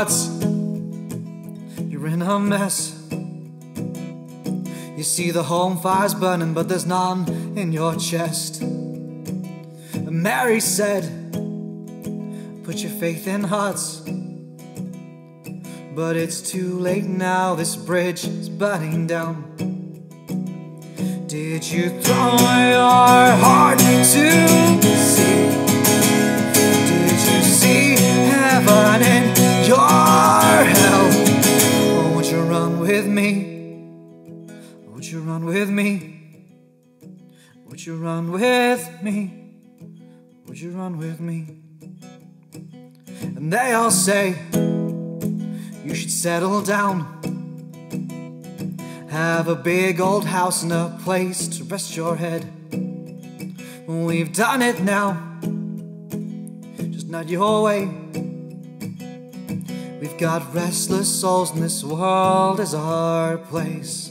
You're in a mess. You see the home fire's burning, but there's none in your chest. And Mary said, Put your faith in hearts. But it's too late now, this bridge is burning down. Did you throw your heart to Would you run with me? Would you run with me? Would you run with me? And they all say you should settle down. Have a big old house and a place to rest your head. We've done it now, just not your way. We've got restless souls, and this world is our place.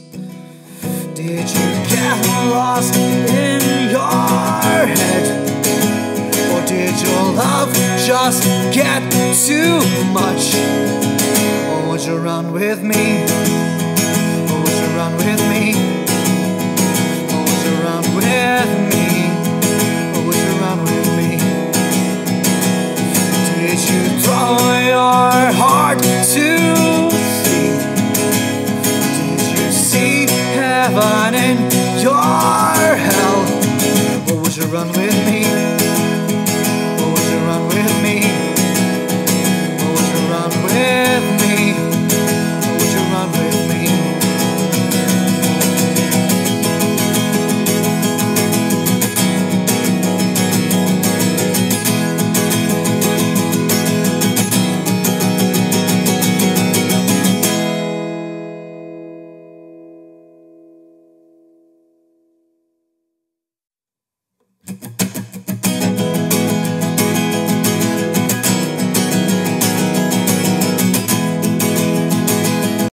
Did you get lost in your head? Or did your love just get too much? Or would you run with me? Your hell? Or would you run with